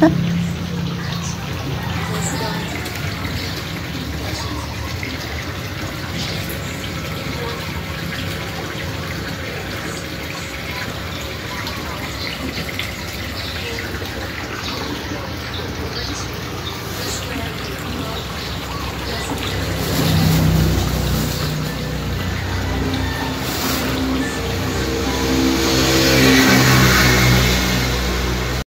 嗯